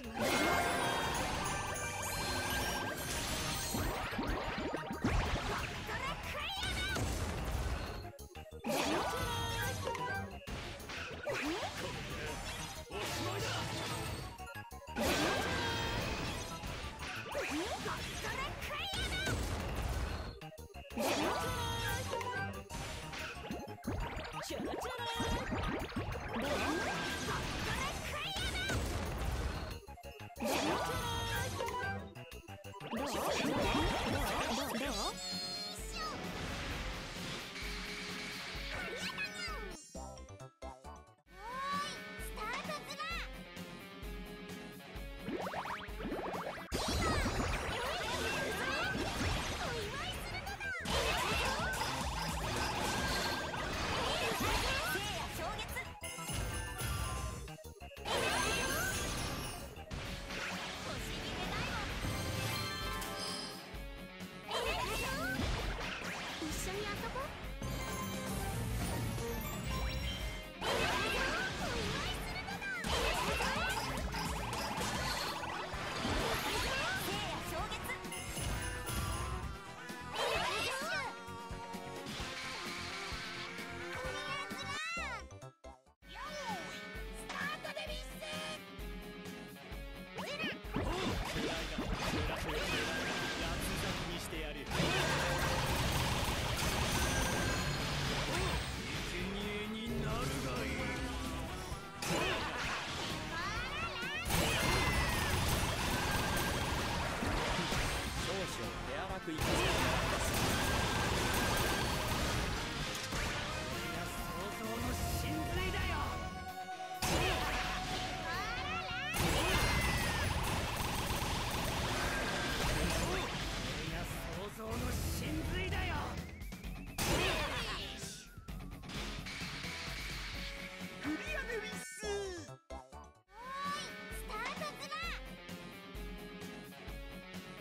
します。チュルチュル Oh,